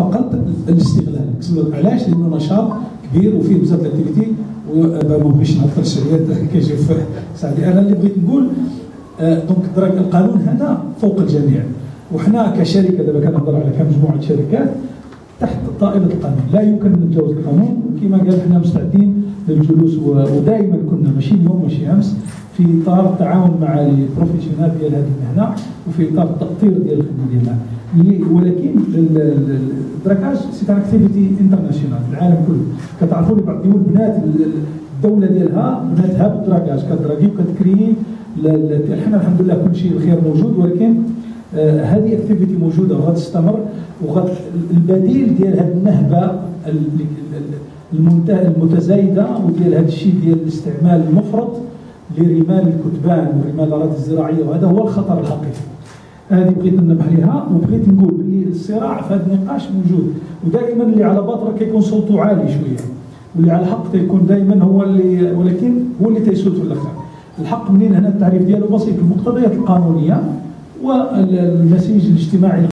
فقط الاستغلال. علاش؟ لأنه نشاط كبير وفيه بزاف الاكتيفيتي وما بغيتش نعطل الشريات كيجي في سعدي. أنا اللي بغيت نقول آه، دونك القانون هذا فوق الجميع. وحنا كشركة دابا كنهضر على كمجموعه شركات تحت طائله القانون. لا يمكن نتجاوز القانون. وكما قال حنا مستعدين للجلوس ودائما كنا ماشي اليوم ماشي أمس في إطار التعاون مع البروفيسيونال ديال هذه المهنة وفي إطار التاطير ديال الخدمة ديالنا ولكن ال dragage c'est activité internationale العالم كله. كتعرفوا لي بعض الدول بنات الدولة ديالها بناتها بال dragage كدراكي وكتكري حنا الحمد لله كل شيء الخير موجود ولكن آه هذه activité موجودة وغتستمر وغد البديل ديال هذه النهبة المتزايدة وديال هذا الشيء ديال الاستعمال المفرط لرمال الكتبان ورمال الاراضي الزراعية وهذا هو الخطر الحقيقي. هذه بغيت ننبه وبغيت نقول باللي الصراع في هذا النقاش موجود ودائما اللي على باطل كيكون صوته عالي شوية واللي على الحق تيكون دائما هو اللي ولكن هو اللي تيسود في الأخر. الحق منين؟ هنا التعريف ديالو بسيط المقتضيات القانونية والنسيج الاجتماعي